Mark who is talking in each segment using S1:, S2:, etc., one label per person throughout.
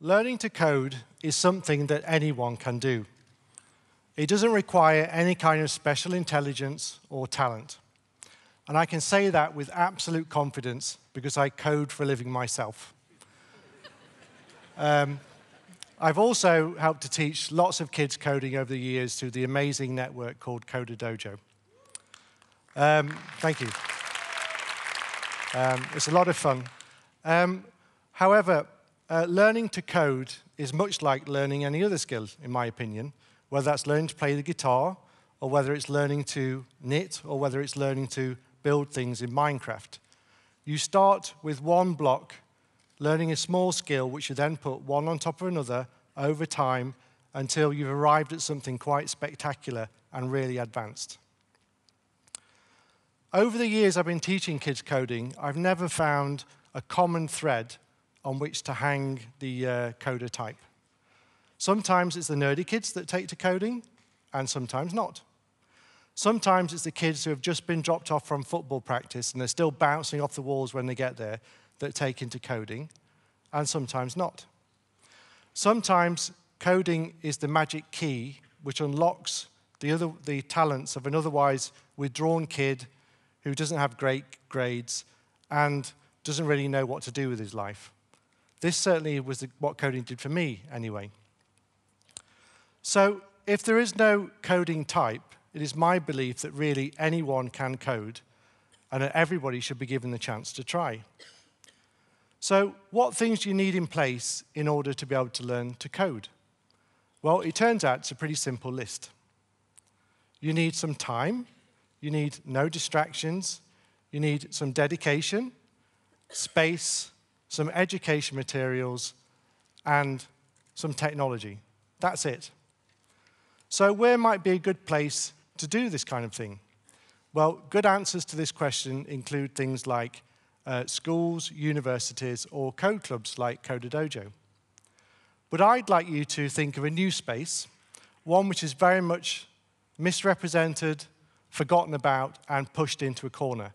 S1: Learning to code is something that anyone can do. It doesn't require any kind of special intelligence or talent. And I can say that with absolute confidence because I code for a living myself. um, I've also helped to teach lots of kids coding over the years through the amazing network called Coder Dojo. Um, thank you. Um, it's a lot of fun. Um, however, uh, learning to code is much like learning any other skill, in my opinion, whether that's learning to play the guitar, or whether it's learning to knit, or whether it's learning to build things in Minecraft. You start with one block, learning a small skill, which you then put one on top of another over time until you've arrived at something quite spectacular and really advanced. Over the years I've been teaching kids coding, I've never found a common thread on which to hang the uh, coder type. Sometimes it's the nerdy kids that take to coding, and sometimes not. Sometimes it's the kids who have just been dropped off from football practice and they're still bouncing off the walls when they get there that take into coding, and sometimes not. Sometimes coding is the magic key which unlocks the, other, the talents of an otherwise withdrawn kid who doesn't have great grades and doesn't really know what to do with his life. This certainly was what coding did for me, anyway. So, if there is no coding type, it is my belief that really anyone can code and that everybody should be given the chance to try. So, what things do you need in place in order to be able to learn to code? Well, it turns out it's a pretty simple list. You need some time, you need no distractions, you need some dedication, space, some education materials, and some technology. That's it. So, where might be a good place to do this kind of thing? Well, good answers to this question include things like uh, schools, universities, or code clubs like Coder Dojo. But I'd like you to think of a new space, one which is very much misrepresented, forgotten about, and pushed into a corner,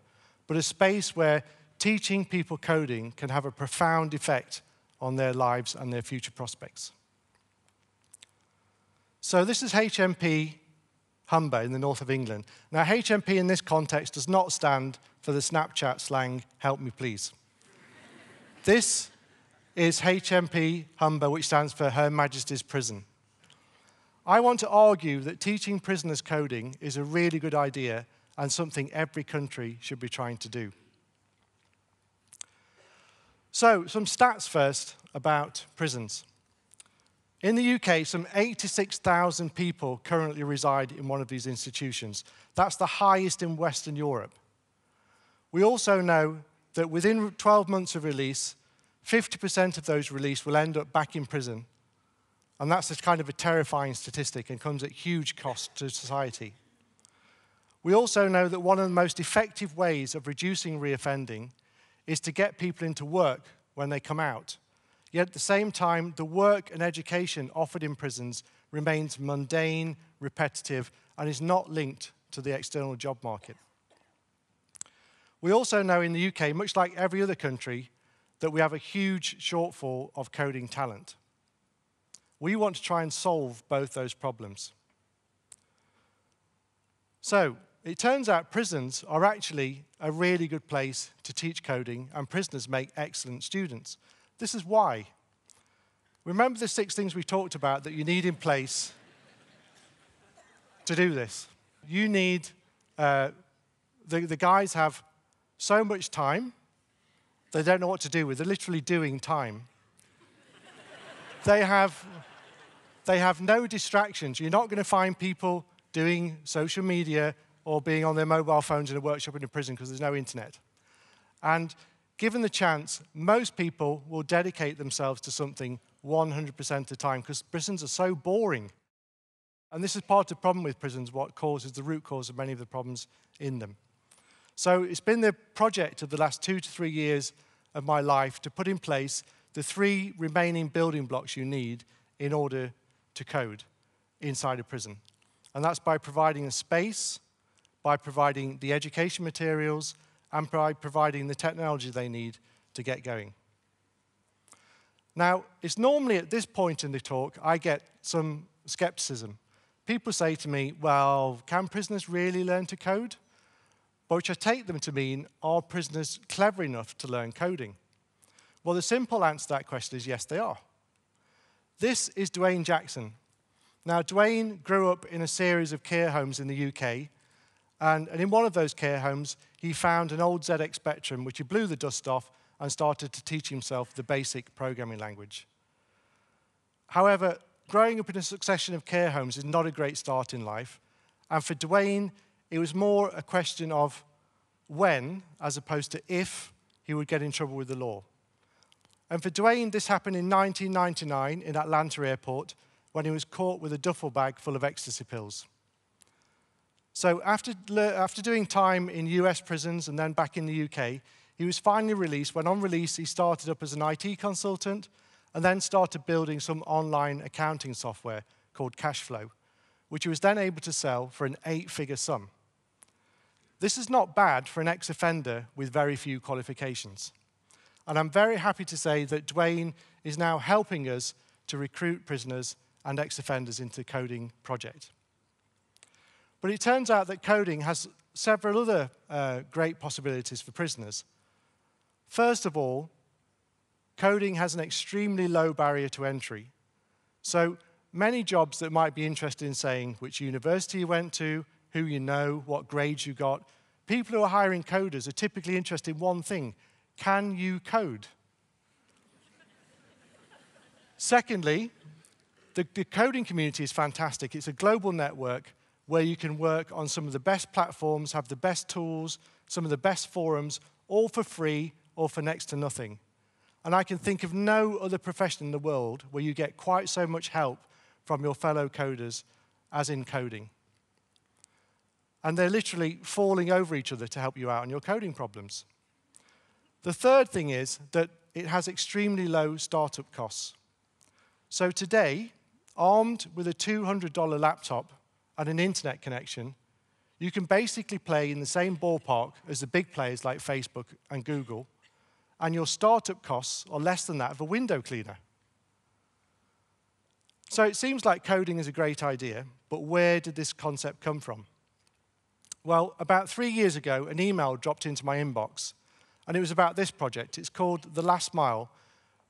S1: but a space where teaching people coding can have a profound effect on their lives and their future prospects. So, this is HMP Humber in the north of England. Now, HMP in this context does not stand for the Snapchat slang, help me please. this is HMP Humber, which stands for Her Majesty's Prison. I want to argue that teaching prisoners coding is a really good idea and something every country should be trying to do. So, some stats first about prisons. In the UK, some 86,000 people currently reside in one of these institutions. That's the highest in Western Europe. We also know that within 12 months of release, 50% of those released will end up back in prison. And that's a kind of a terrifying statistic and comes at huge cost to society. We also know that one of the most effective ways of reducing reoffending is to get people into work when they come out. Yet at the same time, the work and education offered in prisons remains mundane, repetitive, and is not linked to the external job market. We also know in the UK, much like every other country, that we have a huge shortfall of coding talent. We want to try and solve both those problems. So, it turns out prisons are actually a really good place to teach coding, and prisoners make excellent students. This is why. Remember the six things we talked about that you need in place to do this. You need, uh, the, the guys have so much time, they don't know what to do with. They're literally doing time. they, have, they have no distractions. You're not going to find people doing social media or being on their mobile phones in a workshop in a prison because there's no internet. And given the chance, most people will dedicate themselves to something 100% of the time because prisons are so boring. And this is part of the problem with prisons, what causes the root cause of many of the problems in them. So it's been the project of the last two to three years of my life to put in place the three remaining building blocks you need in order to code inside a prison. And that's by providing a space, by providing the education materials and by providing the technology they need to get going. Now, it's normally at this point in the talk I get some skepticism. People say to me, well, can prisoners really learn to code? Which I take them to mean, are prisoners clever enough to learn coding? Well, the simple answer to that question is yes, they are. This is Dwayne Jackson. Now, Dwayne grew up in a series of care homes in the UK, and, and in one of those care homes, he found an old ZX Spectrum, which he blew the dust off and started to teach himself the basic programming language. However, growing up in a succession of care homes is not a great start in life, and for Dwayne, it was more a question of when, as opposed to if, he would get in trouble with the law. And for Dwayne, this happened in 1999 in Atlanta Airport when he was caught with a duffel bag full of ecstasy pills. So after, after doing time in US prisons and then back in the UK, he was finally released. When on release, he started up as an IT consultant and then started building some online accounting software called Cashflow, which he was then able to sell for an eight figure sum. This is not bad for an ex offender with very few qualifications. And I'm very happy to say that Dwayne is now helping us to recruit prisoners and ex offenders into the coding project. But it turns out that coding has several other uh, great possibilities for prisoners. First of all, coding has an extremely low barrier to entry. So many jobs that might be interested in saying which university you went to, who you know, what grades you got, people who are hiring coders are typically interested in one thing can you code? Secondly, the, the, coding community is fantastic. It's a global network where you can work on some of the best platforms, have the best tools, some of the best forums, all for free or for next to nothing. And I can think of no other profession in the world where you get quite so much help from your fellow coders as in coding. And they're literally falling over each other to help you out on your coding problems. The third thing is that it has extremely low startup costs. So today, armed with a $200 laptop and an internet connection, you can basically play in the same ballpark as the big players like Facebook and Google, and your startup costs are less than that of a window cleaner. So it seems like coding is a great idea, but where did this concept come from? Well, about three years ago, an email dropped into my inbox and it was about this project. It's called The Last Mile,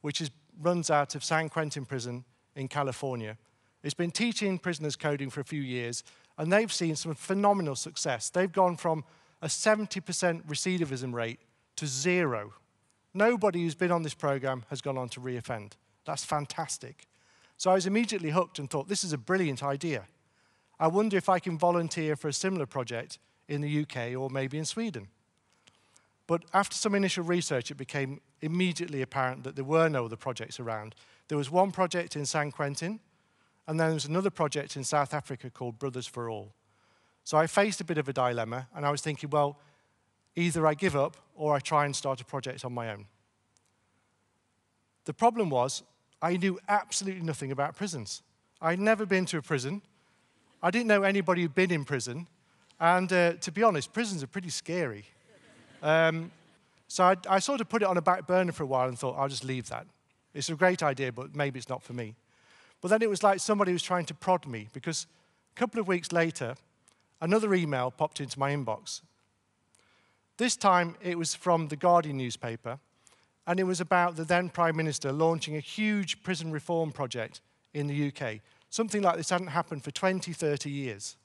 S1: which is, runs out of San Quentin Prison in California. It's been teaching prisoners coding for a few years, and they've seen some phenomenal success. They've gone from a 70% recidivism rate to zero. Nobody who's been on this program has gone on to reoffend. That's fantastic. So I was immediately hooked and thought, this is a brilliant idea. I wonder if I can volunteer for a similar project in the UK or maybe in Sweden. But after some initial research, it became immediately apparent that there were no other projects around. There was one project in San Quentin, and then there was another project in South Africa called Brothers for All. So I faced a bit of a dilemma, and I was thinking, well, either I give up or I try and start a project on my own. The problem was, I knew absolutely nothing about prisons. I'd never been to a prison. I didn't know anybody who'd been in prison. And uh, to be honest, prisons are pretty scary. Um, so I, I sort of put it on a back burner for a while and thought, I'll just leave that. It's a great idea, but maybe it's not for me. But then it was like somebody was trying to prod me because a couple of weeks later, another email popped into my inbox. This time it was from the Guardian newspaper, and it was about the then Prime Minister launching a huge prison reform project in the UK. Something like this hadn't happened for 20, 30 years.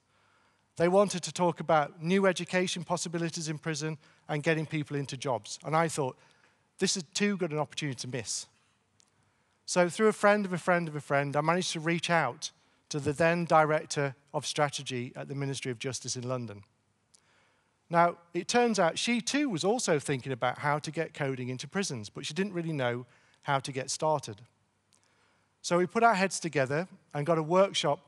S1: They wanted to talk about new education possibilities in prison and getting people into jobs. And I thought, this is too good an opportunity to miss. So, through a friend of a friend of a friend, I managed to reach out to the then Director of Strategy at the Ministry of Justice in London. Now, it turns out she too was also thinking about how to get coding into prisons, but she didn't really know how to get started. So we put our heads together and got a workshop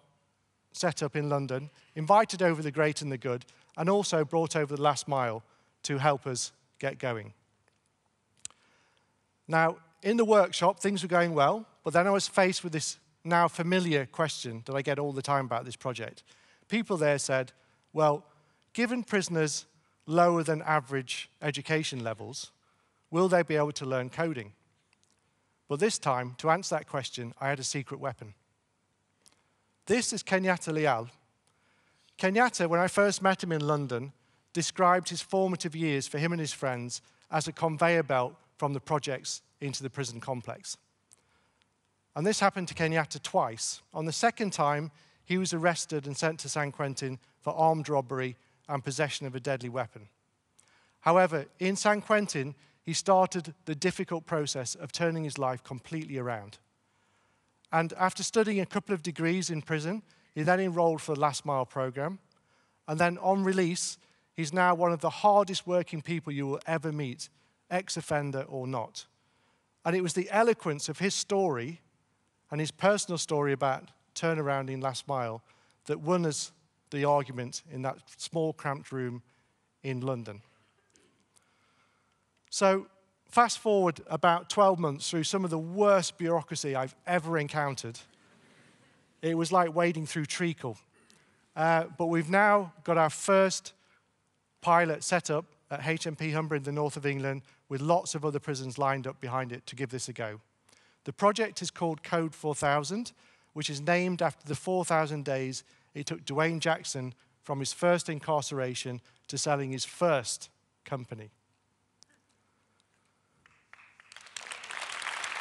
S1: set up in London, invited over the great and the good, and also brought over the last mile to help us get going. Now, in the workshop, things were going well, but then I was faced with this now familiar question that I get all the time about this project. People there said, Well, given prisoners lower than average education levels, will they be able to learn coding? But this time, to answer that question, I had a secret weapon. This is Kenyatta Leal. Kenyatta, when I first met him in London, described his formative years for him and his friends as a conveyor belt from the projects into the prison complex. And this happened to Kenyatta twice. On the second time, he was arrested and sent to San Quentin for armed robbery and possession of a deadly weapon. However, in San Quentin, he started the difficult process of turning his life completely around. And after studying a couple of degrees in prison, he then enrolled for the Last Mile program. And then on release, he's now one of the hardest working people you will ever meet, ex offender or not. And it was the eloquence of his story and his personal story about turnaround in Last Mile that won us the argument in that small, cramped room in London. So, fast forward about 12 months through some of the worst bureaucracy I've ever encountered. It was like wading through treacle. Uh, but we've now got our first pilot set up at HMP Humber in the north of England with lots of other prisons lined up behind it to give this a go. The project is called Code 4000, which is named after the 4,000 days it took Dwayne Jackson from his first incarceration to selling his first company.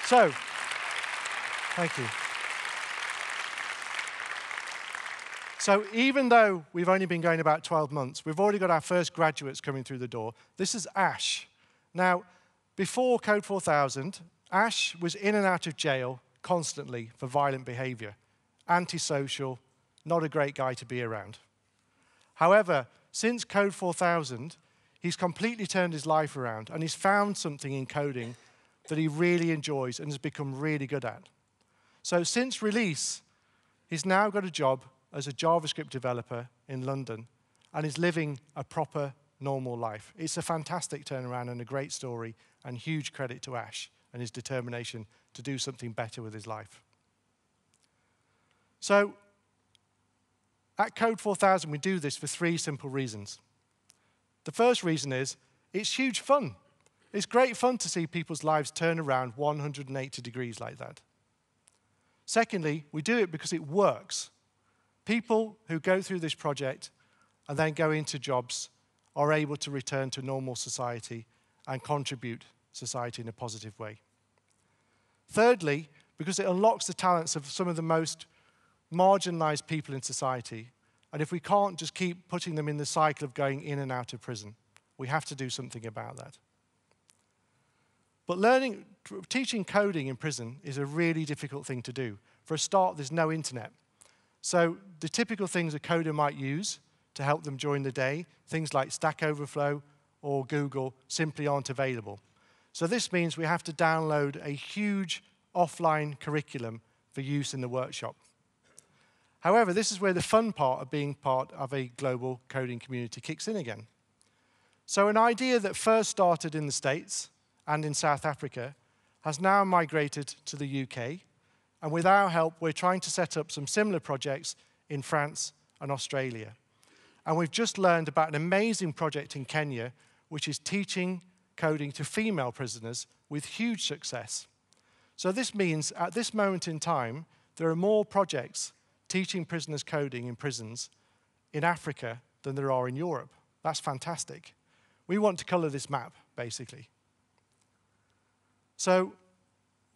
S1: So, thank you. So, even though we've only been going about 12 months, we've already got our first graduates coming through the door. This is Ash. Now, before Code 4000, Ash was in and out of jail constantly for violent behavior, antisocial, not a great guy to be around. However, since Code 4000, he's completely turned his life around and he's found something in coding that he really enjoys and has become really good at. So, since release, he's now got a job as a JavaScript developer in London and is living a proper, normal life. It's a fantastic turnaround and a great story, and huge credit to Ash and his determination to do something better with his life. So, at Code 4000, we do this for three simple reasons. The first reason is it's huge fun. It's great fun to see people's lives turn around 180 degrees like that. Secondly, we do it because it works. People who go through this project and then go into jobs are able to return to normal society and contribute society in a positive way. Thirdly, because it unlocks the talents of some of the most marginalized people in society. And if we can't just keep putting them in the cycle of going in and out of prison, we have to do something about that. But learning, teaching coding in prison is a really difficult thing to do. For a start, there's no internet. So the typical things a coder might use to help them during the day, things like Stack Overflow or Google, simply aren't available. So this means we have to download a huge offline curriculum for use in the workshop. However, this is where the fun part of being part of a global coding community kicks in again. So an idea that first started in the States and in South Africa, has now migrated to the UK. And with our help, we're trying to set up some similar projects in France and Australia. And we've just learned about an amazing project in Kenya, which is teaching coding to female prisoners with huge success. So this means at this moment in time, there are more projects teaching prisoners coding in prisons in Africa than there are in Europe. That's fantastic. We want to color this map, basically. So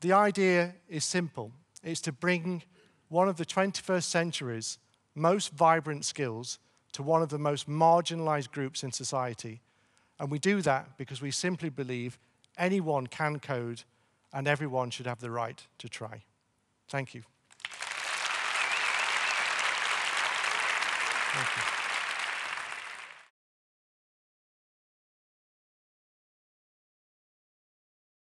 S1: the idea is simple it's to bring one of the 21st century's most vibrant skills to one of the most marginalized groups in society. And we do that because we simply believe anyone can code and everyone should have the right to try. Thank you. Thank you.